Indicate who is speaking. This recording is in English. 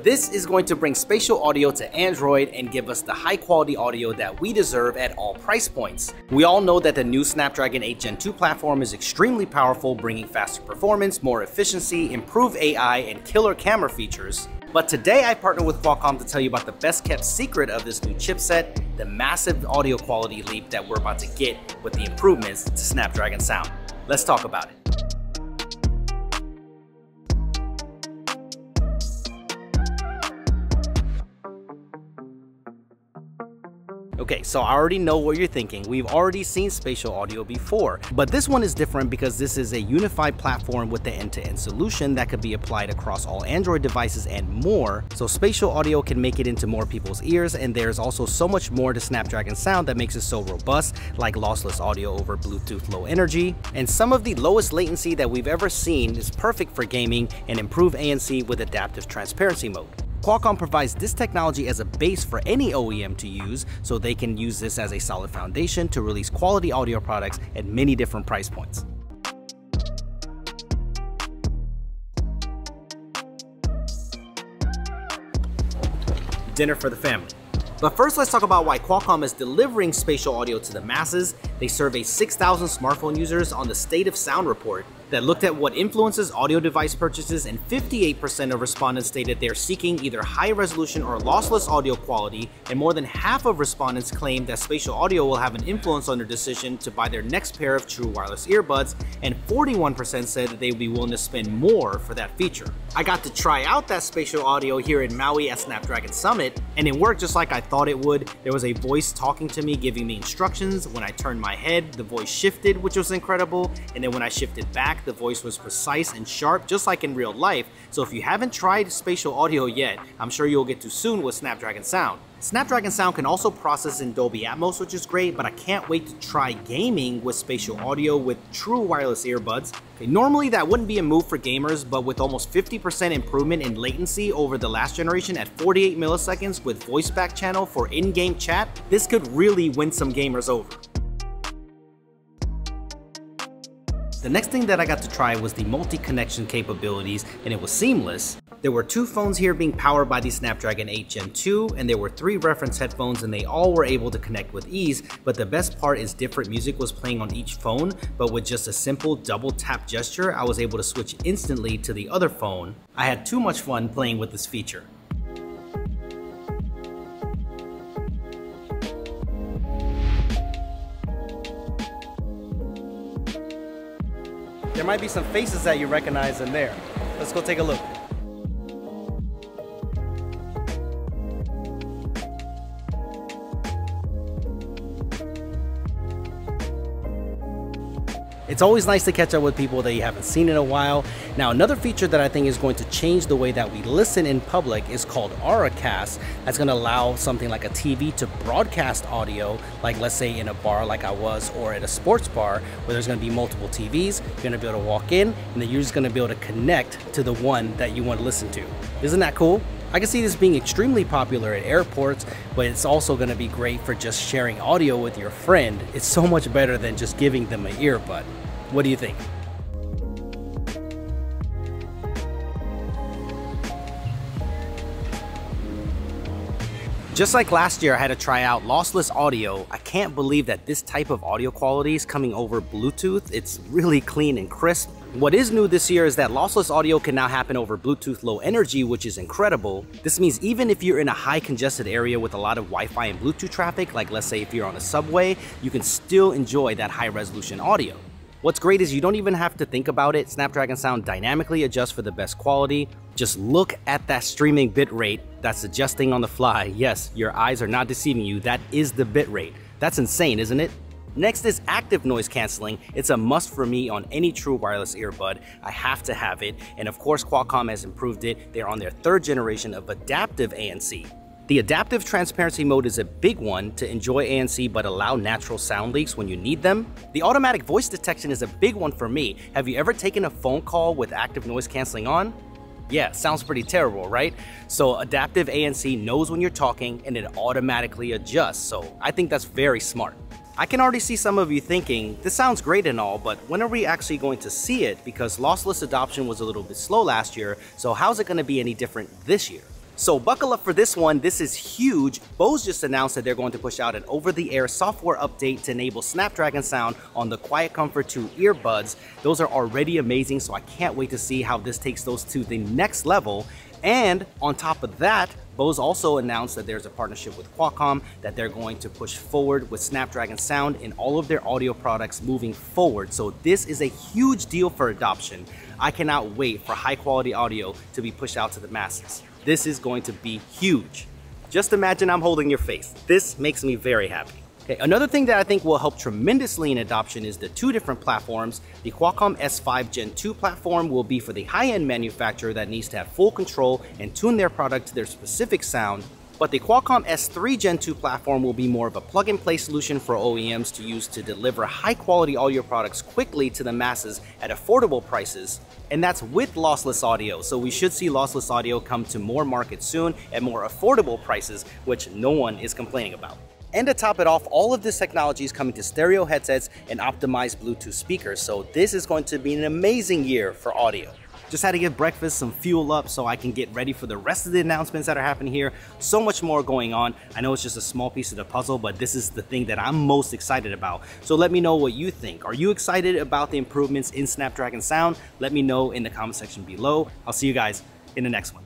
Speaker 1: This is going to bring spatial audio to Android and give us the high quality audio that we deserve at all price points. We all know that the new Snapdragon 8 Gen 2 platform is extremely powerful, bringing faster performance, more efficiency, improved AI, and killer camera features. But today I partnered with Qualcomm to tell you about the best kept secret of this new chipset, the massive audio quality leap that we're about to get with the improvements to Snapdragon sound. Let's talk about it. Okay, so I already know what you're thinking. We've already seen spatial audio before, but this one is different because this is a unified platform with the end-to-end -end solution that could be applied across all Android devices and more. So spatial audio can make it into more people's ears and there's also so much more to Snapdragon sound that makes it so robust, like lossless audio over Bluetooth low energy. And some of the lowest latency that we've ever seen is perfect for gaming and improved ANC with adaptive transparency mode. Qualcomm provides this technology as a base for any OEM to use, so they can use this as a solid foundation to release quality audio products at many different price points. Dinner for the family. But first, let's talk about why Qualcomm is delivering spatial audio to the masses. They surveyed 6,000 smartphone users on the State of Sound report that looked at what influences audio device purchases, and 58% of respondents stated they are seeking either high resolution or lossless audio quality, and more than half of respondents claimed that spatial audio will have an influence on their decision to buy their next pair of true wireless earbuds, and 41% said that they would be willing to spend more for that feature. I got to try out that spatial audio here in Maui at Snapdragon Summit, and it worked just like I thought it would. There was a voice talking to me, giving me instructions. When I turned my head, the voice shifted, which was incredible. And then when I shifted back, the voice was precise and sharp, just like in real life. So if you haven't tried spatial audio yet, I'm sure you'll get to soon with Snapdragon Sound. Snapdragon Sound can also process in Dolby Atmos, which is great, but I can't wait to try gaming with spatial audio with true wireless earbuds. Okay, normally that wouldn't be a move for gamers, but with almost 50% improvement in latency over the last generation at 48 milliseconds with voice back channel for in-game chat, this could really win some gamers over. The next thing that I got to try was the multi-connection capabilities and it was seamless. There were two phones here being powered by the Snapdragon 8 Gen 2 and there were three reference headphones and they all were able to connect with ease, but the best part is different music was playing on each phone, but with just a simple double tap gesture, I was able to switch instantly to the other phone. I had too much fun playing with this feature. There might be some faces that you recognize in there. Let's go take a look. It's always nice to catch up with people that you haven't seen in a while. Now, another feature that I think is going to change the way that we listen in public is called Auracast. That's going to allow something like a TV to broadcast audio, like let's say in a bar like I was, or at a sports bar where there's going to be multiple TVs. You're going to be able to walk in, and then you're just going to be able to connect to the one that you want to listen to. Isn't that cool? I can see this being extremely popular at airports, but it's also going to be great for just sharing audio with your friend. It's so much better than just giving them an earbud. What do you think? Just like last year I had to try out lossless audio, I can't believe that this type of audio quality is coming over Bluetooth. It's really clean and crisp. What is new this year is that lossless audio can now happen over Bluetooth low energy, which is incredible. This means even if you're in a high congested area with a lot of Wi-Fi and Bluetooth traffic, like let's say if you're on a subway, you can still enjoy that high resolution audio. What's great is you don't even have to think about it. Snapdragon Sound dynamically adjusts for the best quality. Just look at that streaming bit rate that's adjusting on the fly. Yes, your eyes are not deceiving you. That is the bit rate. That's insane, isn't it? Next is active noise canceling. It's a must for me on any true wireless earbud. I have to have it. And of course, Qualcomm has improved it. They're on their third generation of adaptive ANC. The adaptive transparency mode is a big one to enjoy ANC but allow natural sound leaks when you need them. The automatic voice detection is a big one for me. Have you ever taken a phone call with active noise canceling on? Yeah, sounds pretty terrible, right? So adaptive ANC knows when you're talking and it automatically adjusts, so I think that's very smart. I can already see some of you thinking, this sounds great and all, but when are we actually going to see it? Because lossless adoption was a little bit slow last year, so how's it going to be any different this year? So buckle up for this one. This is huge. Bose just announced that they're going to push out an over-the-air software update to enable Snapdragon sound on the Quiet Comfort 2 earbuds. Those are already amazing, so I can't wait to see how this takes those to the next level. And on top of that, Bose also announced that there's a partnership with Qualcomm that they're going to push forward with Snapdragon sound in all of their audio products moving forward. So this is a huge deal for adoption. I cannot wait for high quality audio to be pushed out to the masses. This is going to be huge. Just imagine I'm holding your face. This makes me very happy. Okay, another thing that I think will help tremendously in adoption is the two different platforms. The Qualcomm S5 Gen 2 platform will be for the high-end manufacturer that needs to have full control and tune their product to their specific sound. But the Qualcomm S3 Gen 2 platform will be more of a plug-and-play solution for OEMs to use to deliver high-quality audio products quickly to the masses at affordable prices. And that's with lossless audio, so we should see lossless audio come to more markets soon at more affordable prices, which no one is complaining about. And to top it off, all of this technology is coming to stereo headsets and optimized Bluetooth speakers. So this is going to be an amazing year for audio. Just had to get breakfast, some fuel up so I can get ready for the rest of the announcements that are happening here. So much more going on. I know it's just a small piece of the puzzle, but this is the thing that I'm most excited about. So let me know what you think. Are you excited about the improvements in Snapdragon Sound? Let me know in the comment section below. I'll see you guys in the next one.